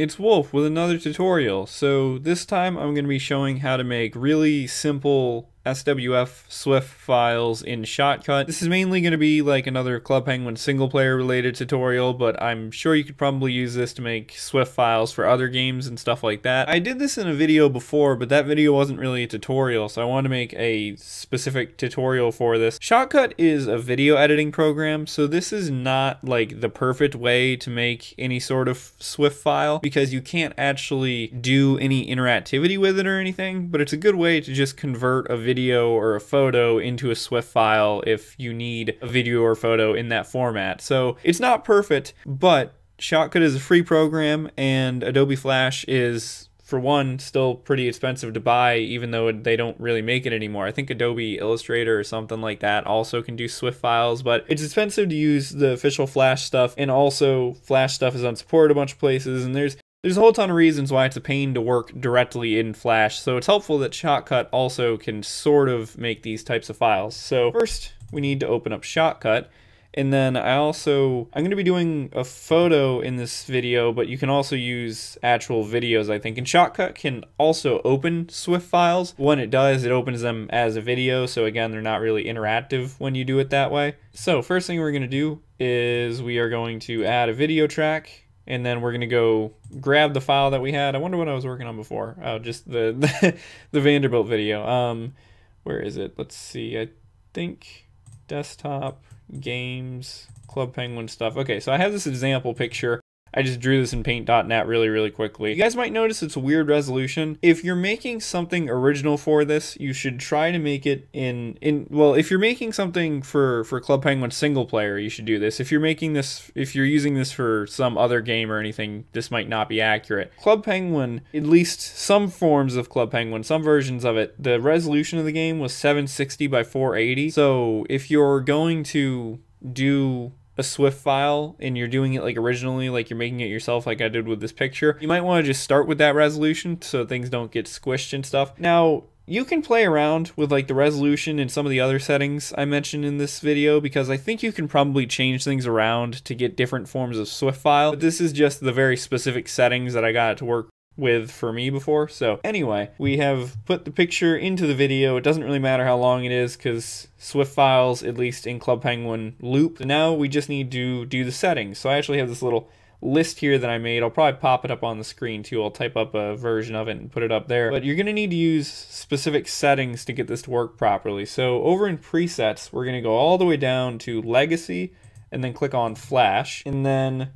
it's Wulf with another tutorial. So this time I'm going to be showing how to make really simple SWF Swift files in Shotcut. This is mainly going to be like another Club Penguin single player related tutorial, but I'm sure you could probably use this to make Swift files for other games and stuff like that. I did this in a video before, but that video wasn't really a tutorial, so I want to make a specific tutorial for this. Shotcut is a video editing program, so this is not like the perfect way to make any sort of Swift file because you can't actually do any interactivity with it or anything, but it's a good way to just convert a video video or a photo into a Swift file if you need a video or photo in that format. So it's not perfect, but Shotcut is a free program and Adobe Flash is for one, still pretty expensive to buy, even though they don't really make it anymore. I think Adobe Illustrator or something like that also can do Swift files, but it's expensive to use the official Flash stuff, and also Flash stuff is unsupported a bunch of places, and there's there's a whole ton of reasons why it's a pain to work directly in Flash, so it's helpful that Shotcut also can sort of make these types of files. So first, we need to open up Shotcut, and then I also, I'm going to be doing a photo in this video, but you can also use actual videos, I think. And Shotcut can also open Swift files. When it does, it opens them as a video, so again, they're not really interactive when you do it that way. So first thing we're going to do is we are going to add a video track and then we're gonna go grab the file that we had. I wonder what I was working on before. Oh, just the the, the Vanderbilt video. Um, where is it? Let's see. I think desktop games Club Penguin stuff. Okay, so I have this example picture I just drew this in paint.net really, really quickly. You guys might notice it's a weird resolution. If you're making something original for this, you should try to make it in, in well, if you're making something for, for Club Penguin single player, you should do this. If you're making this, if you're using this for some other game or anything, this might not be accurate. Club Penguin, at least some forms of Club Penguin, some versions of it, the resolution of the game was 760 by 480. So if you're going to do a Swift file and you're doing it like originally, like you're making it yourself, like I did with this picture, you might want to just start with that resolution so things don't get squished and stuff. Now, you can play around with like the resolution and some of the other settings I mentioned in this video because I think you can probably change things around to get different forms of Swift file. But this is just the very specific settings that I got to work with for me before. So anyway, we have put the picture into the video. It doesn't really matter how long it is because Swift files, at least in Club Penguin, loop. Now we just need to do the settings. So I actually have this little list here that I made. I'll probably pop it up on the screen too. I'll type up a version of it and put it up there. But you're going to need to use specific settings to get this to work properly. So over in presets, we're going to go all the way down to legacy and then click on flash. And then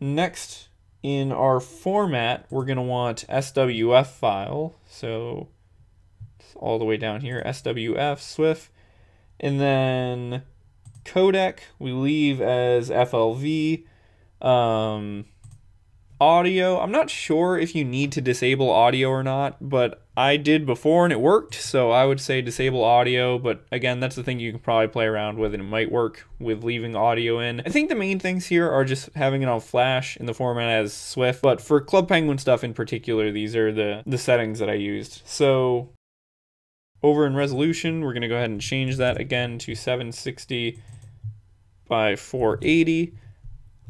next in our format, we're going to want SWF file. So all the way down here, SWF, Swift. And then codec, we leave as FLV. Um, audio, I'm not sure if you need to disable audio or not, but I did before and it worked, so I would say disable audio, but again, that's the thing you can probably play around with and it might work with leaving audio in. I think the main things here are just having it on Flash in the format as Swift, but for Club Penguin stuff in particular, these are the, the settings that I used. So over in resolution, we're going to go ahead and change that again to 760 by 480.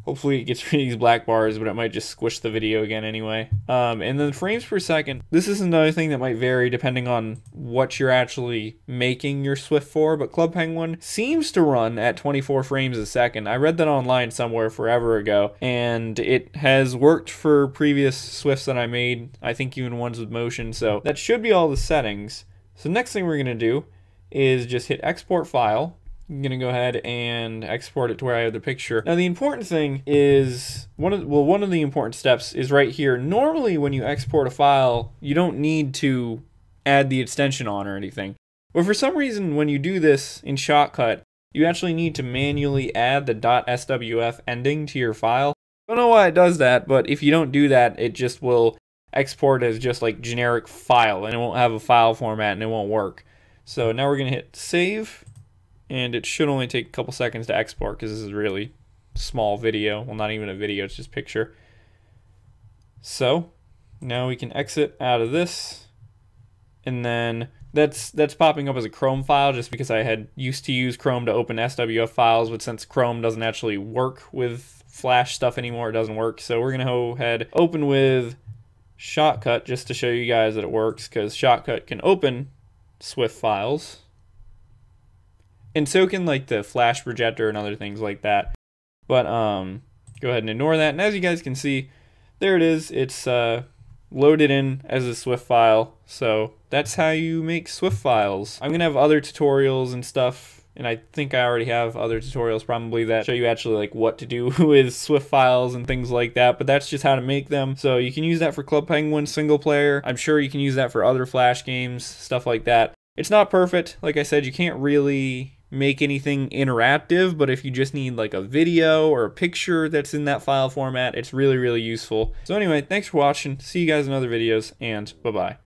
Hopefully it gets rid of these black bars, but it might just squish the video again anyway. Um, and then frames per second, this is another thing that might vary depending on what you're actually making your Swift for, but Club Penguin seems to run at 24 frames a second. I read that online somewhere forever ago, and it has worked for previous Swifts that I made, I think even ones with motion, so that should be all the settings. So next thing we're going to do is just hit export file I'm gonna go ahead and export it to where I have the picture. Now the important thing is one of well one of the important steps is right here. Normally when you export a file, you don't need to add the extension on or anything. But for some reason when you do this in Shotcut, you actually need to manually add the .swf ending to your file. I don't know why it does that, but if you don't do that, it just will export as just like generic file and it won't have a file format and it won't work. So now we're gonna hit save and it should only take a couple seconds to export because this is really small video well not even a video it's just picture so now we can exit out of this and then that's that's popping up as a Chrome file just because I had used to use Chrome to open SWF files but since Chrome doesn't actually work with Flash stuff anymore. It doesn't work. So we're going to go ahead, open with Shotcut just to show you guys that it works because Shotcut can open Swift files. And so can like the Flash projector and other things like that. But um, go ahead and ignore that. And as you guys can see, there it is. It's uh, loaded in as a Swift file. So that's how you make Swift files. I'm to have other tutorials and stuff and I think I already have other tutorials probably that show you actually like what to do with Swift files and things like that, but that's just how to make them. So you can use that for Club Penguin single player. I'm sure you can use that for other Flash games, stuff like that. It's not perfect. Like I said, you can't really make anything interactive, but if you just need like a video or a picture that's in that file format, it's really, really useful. So anyway, thanks for watching. See you guys in other videos, and bye-bye.